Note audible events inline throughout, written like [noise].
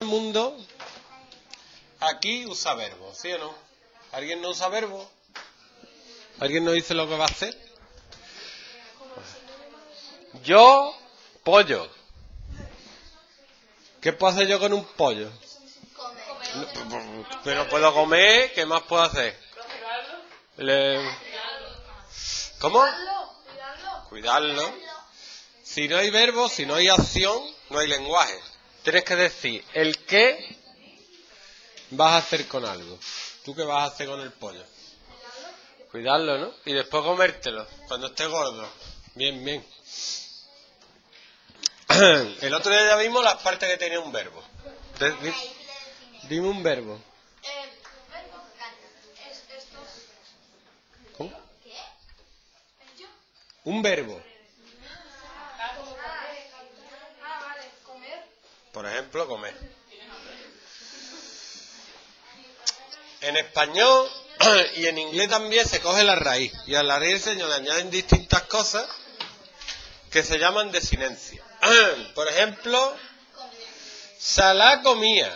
el mundo aquí usa verbo, ¿sí o no? ¿Alguien no usa verbo? ¿Alguien no dice lo que va a hacer? Yo, pollo. ¿Qué puedo hacer yo con un pollo? Pero puedo comer, ¿qué más puedo hacer? Le- ¿Cómo? Cuidarlo. Si no hay verbo, si no hay acción, no hay lenguaje. Tienes que decir el qué vas a hacer con algo. ¿Tú qué vas a hacer con el pollo? Cuidarlo, ¿no? Y después comértelo, cuando esté gordo. Bien, bien. [clears throat] El otro día ya vimos las partes que tenía un verbo. Dime un verbo. ¿Cómo? Un verbo. Por ejemplo, comer. En español y en inglés también se coge la raíz. Y a la raíz se le añaden distintas cosas que se llaman desinencia. [clears throat] Por ejemplo, salá comía.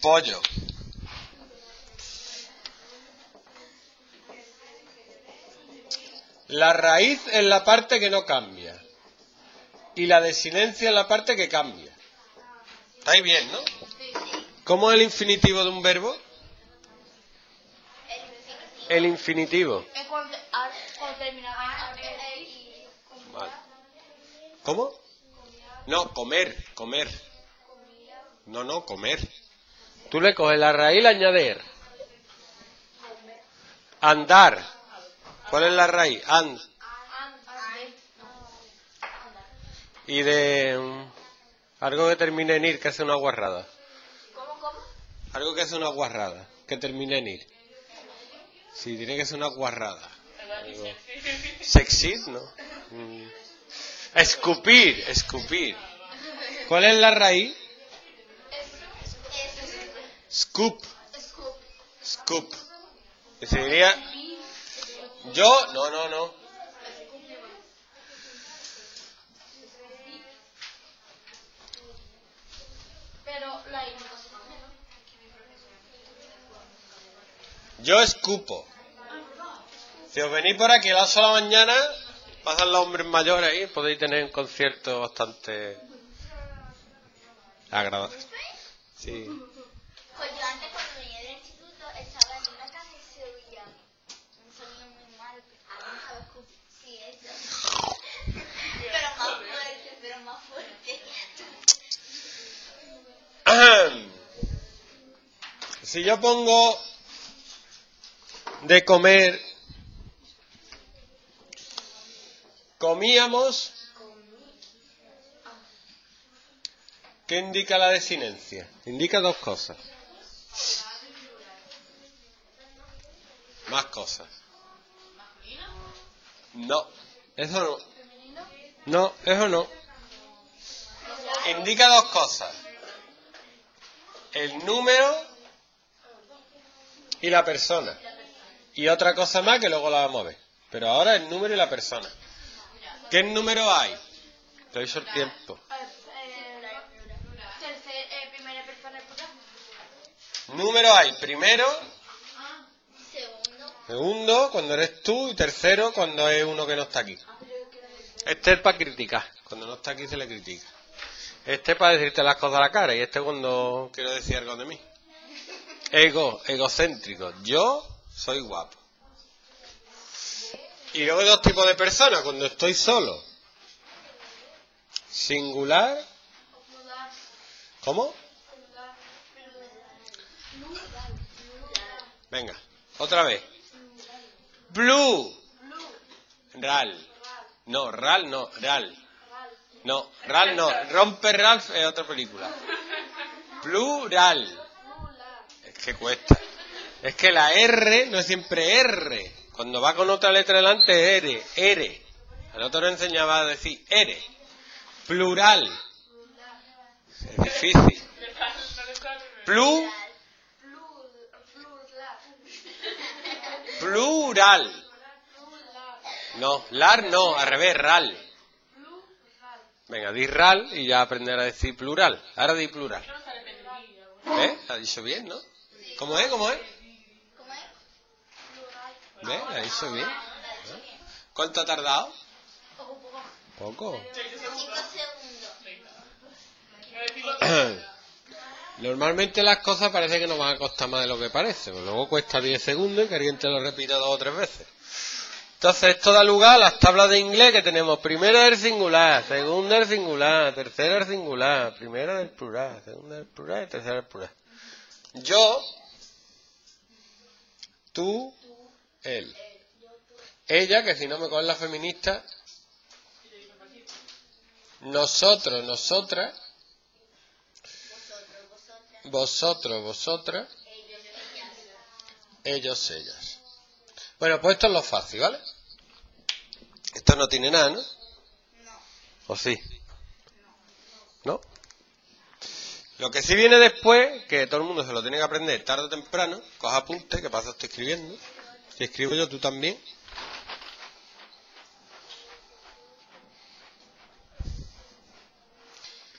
Pollo. La raíz es la parte que no cambia. Y la desinencia es la parte que cambia. ¿Estáis bien, no? ¿Cómo es el infinitivo de un verbo? El infinitivo. Ah, Vale. ¿Cómo? No, comer, comer. No, no, comer. Tú le coges la raíz y le añades er. Andar. ¿Cuál es la raíz? And. Y de mm, algo que termine en ir, que hace una guarrada. ¿Cómo, cómo? Algo que hace una guarrada, que termine en ir. Sí, tiene que ser una guarrada. Algo- Sexy, ¿no? Mm. Escupir, escupir. ¿Cuál es la raíz? Scoop, Scoop. scoop. Que se diría yo, no, no, no. Pero la I. Yo escupo. Si os venís por aquí a las 8 de la mañana, pasan los hombres mayores ahí, podéis tener un concierto bastante agradable. Sí. Pues yo antes cuando venía del instituto estaba en una casa y se oía un sonido muy mal. Ah, no, sí, eso. Pero más fuerte, pero más fuerte. Si yo pongo de comer, comíamos, ¿qué indica la desinencia? Indica dos cosas. Más cosas. No, eso no. No, eso no. Indica dos cosas. El número y la persona. Y otra cosa más que luego la vamos a ver. Pero ahora el número y la persona. ¿Qué número hay? Te dicho el tiempo. Número hay primero, Segundo. segundo, cuando eres tú, y tercero, cuando es uno que no está aquí. Este es para criticar. Cuando no está aquí se le critica. Este es para decirte las cosas a la cara. Y este cuando quiero decir algo de mí. Ego, egocéntrico. Yo soy guapo. Y luego dos tipos de personas. Cuando estoy solo. Singular. ¿Cómo? Venga, otra vez. Blue. Ral. No, Ral no, Ral. No, Ral no. Romper Ralph es otra película. Plural. Que cuesta. Es que la R no es siempre R. Cuando va con otra letra delante R. R. El otro nos enseñaba a decir R. Plural. Es difícil. Plu. Plural. No, lar no, al revés, ral. Venga, di ral y ya aprender a decir plural. Ahora di plural. ¿Eh? Ha dicho bien, ¿no? ¿Cómo es? ¿Cómo es? ¿Cómo es? Dicho bien. ¿Cuánto ha tardado? Poco. Cinco segundos. Normalmente las cosas parece que no van a costar más de lo que parece, pero luego cuesta 10 segundos y que alguien te lo repita dos o tres veces. Entonces esto da lugar a las tablas de inglés que tenemos primera del singular, segunda del singular, tercera del singular, primera del plural, segunda del plural y tercera del plural. Yo, tú, él. Ella, que si no me cogen la feminista, nosotros, nosotras, Vosotros, vosotras. Ellos, ellas. Bueno, pues esto es lo fácil, ¿vale? Esto no tiene nada. No. ¿O sí? ¿No? Lo que sí viene después, que todo el mundo se lo tiene que aprender tarde o temprano, coja apunte, que pasa estoy escribiendo. Si escribo yo, tú también.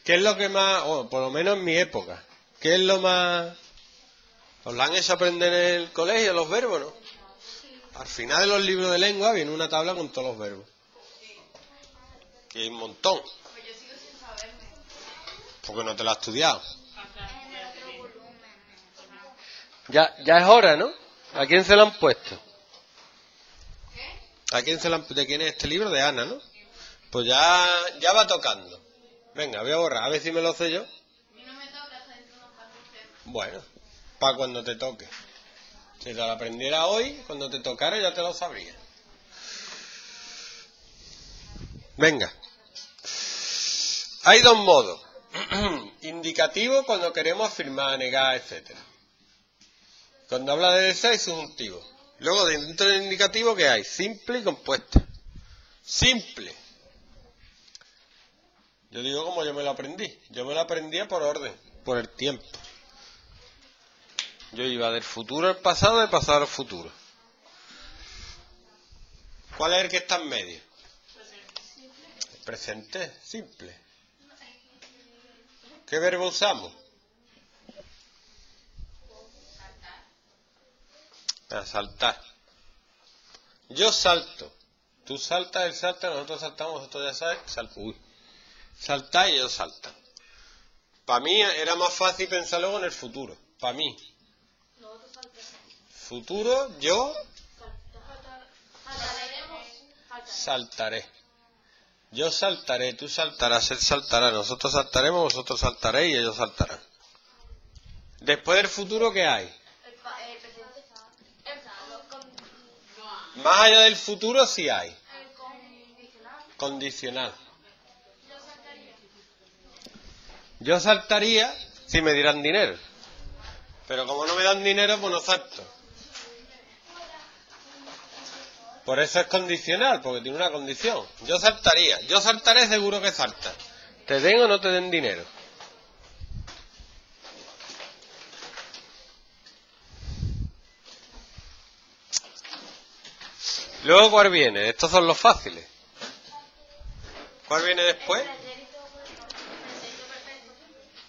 ¿Qué es lo que más, o por lo menos en mi época, qué es lo más... ¿Os lo han hecho aprender en el colegio, los verbos, no? Al final de los libros de lengua viene una tabla con todos los verbos. Que hay un montón. Porque no te lo has estudiado. Ya, ya es hora, ¿no? ¿A quién se lo han puesto? ¿A quién se lo han ¿De quién es este libro? De Ana, ¿no? Pues ya, ya va tocando. Venga, voy a borrar, a ver si me lo sé yo. Bueno, para cuando te toque. Si te lo aprendiera hoy, cuando te tocara ya te lo sabría. Venga. Hay dos modos. [clears throat] Indicativo cuando queremos afirmar, negar, etcétera. Cuando habla de deseo y subjuntivo. Luego dentro del indicativo ¿qué hay? Simple y compuesta. Simple. Yo digo como yo me lo aprendí. Yo me lo aprendía por orden, por el tiempo. Yo iba del futuro al pasado, del pasado al futuro. ¿Cuál es el que está en medio? El presente, simple. ¿Qué verbo usamos? A saltar. Yo salto. Tú saltas, él salta, nosotros saltamos, vosotros ya sabes, sal Uy. Saltar y ellos saltan. Para mí era más fácil pensar luego en el futuro. Para mí. Futuro, yo saltaré. Yo saltaré, tú saltarás, él saltará, nosotros saltaremos, vosotros saltaréis y ellos saltarán. Después del futuro, ¿qué hay? Más allá del futuro, sí hay. condicional. Yo saltaría si me dieran dinero. Pero como no me dan dinero, pues no salto. Por eso es condicional, porque tiene una condición. Yo saltaría. Yo saltaré seguro que salta. Te den o no te den dinero. Luego, ¿cuál viene? Estos son los fáciles. ¿Cuál viene después?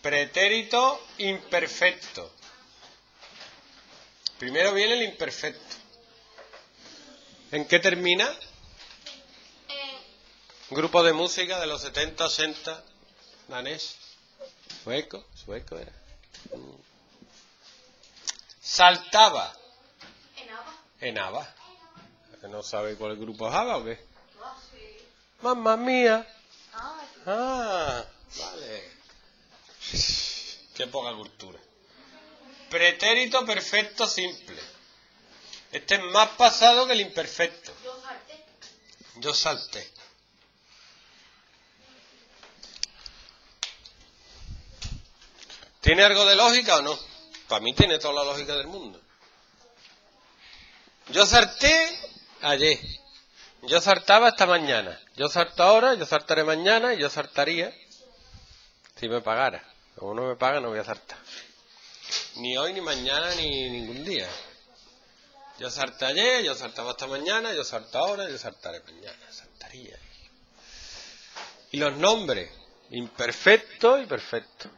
Pretérito imperfecto. Primero viene el imperfecto. ¿En qué termina? Grupo de música de los 70, 80, danés. Sueco, sueco era. Mm. Saltaba en ABBA. ¿Que ¿No sabe cuál grupo es ABBA o qué? Ah, sí. Mamma mía. Ah, Ah, vale. Qué poca cultura. Pretérito perfecto simple. Este es más pasado que el imperfecto. yo salté. Yo salté. ¿Tiene algo de lógica o no? Para mí tiene toda la lógica del mundo. Yo salté ayer. Yo saltaba esta mañana. Yo salto ahora, yo saltaré mañana y yo saltaría si me pagara. Como no me paga, no voy a saltar. Ni hoy, ni mañana, ni ningún día. Yo salté ayer, yo saltaba esta mañana, yo salto ahora, yo saltaré mañana. Saltaría. Y los nombres, imperfecto y perfecto.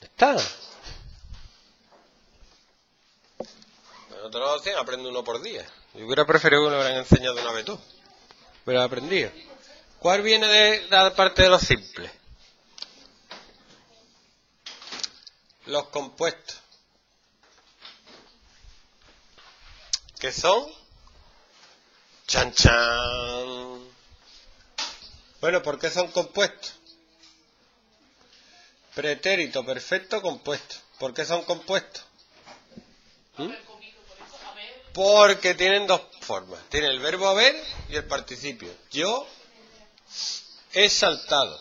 Está. Nosotros lo hacen, aprende uno por día. Yo hubiera preferido que lo hubieran enseñado una vez tú. Hubiera aprendido. ¿Cuál viene de la parte de los simples? Los compuestos. ¿Qué son? Chan chan. Bueno, ¿por qué son compuestos? Pretérito perfecto compuesto. ¿Por qué son compuestos? ¿Mm? Porque tienen dos formas. Tiene el verbo haber y el participio. Yo he saltado.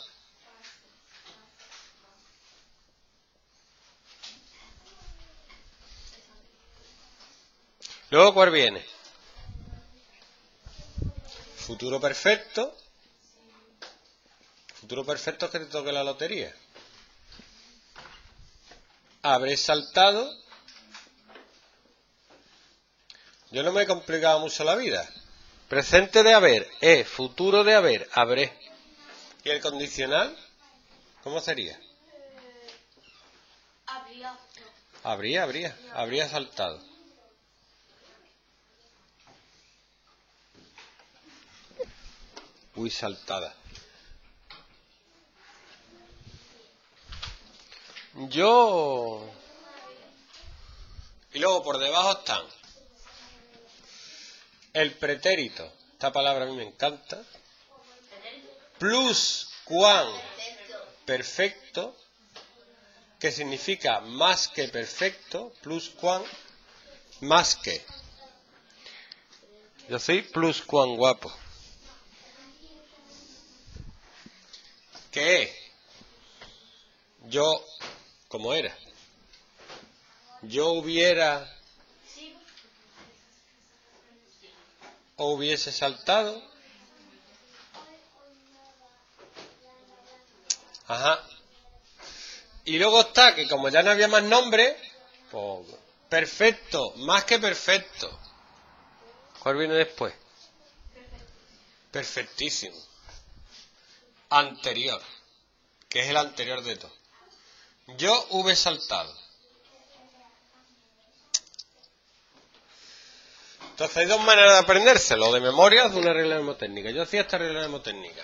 Luego, ¿cuál viene? Futuro perfecto. Futuro perfecto es que te toque la lotería. Habré saltado. Yo no me he complicado mucho la vida. Presente de haber, es futuro de haber, habré. ¿Y el condicional? ¿Cómo sería? Habría. Habría, habría, habría saltado. Uy, saltada. Yo... Y luego por debajo están el pretérito. Esta palabra a mí me encanta. Plus cuan perfecto, que significa más que perfecto, plus cuan más que. Yo soy plus cuan guapo. ¿Qué? Yo, como era. Yo hubiera o hubiese saltado. Ajá. Y luego está que como ya no había más nombre, pues perfecto, más que perfecto. ¿Cuál viene después? Perfectísimo. Anterior, que es el anterior de todo. Yo hube saltado. Entonces hay dos maneras de aprendérselo, de memoria o de una regla mnemotécnica. Yo hacía esta regla mnemotécnica.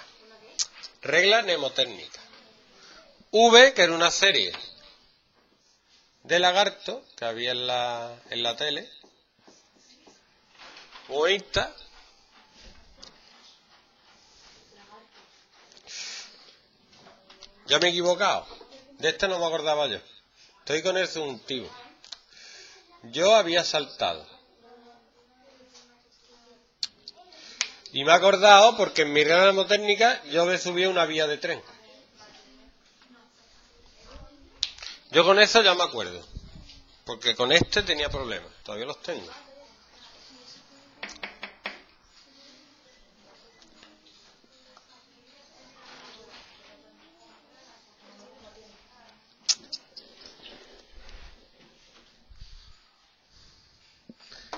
Regla mnemotécnica. V, que era una serie de lagartos que había en la, en la tele. Bonita. Ya me he equivocado. De este no me acordaba yo. Estoy con el subjuntivo. Yo había saltado. Y me he acordado porque en mi regla mnemotécnica yo me subí a una vía de tren. Yo con eso ya me acuerdo. Porque con este tenía problemas. Todavía los tengo.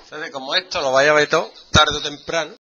Entonces, como esto lo vaya a ver todo, tarde o temprano,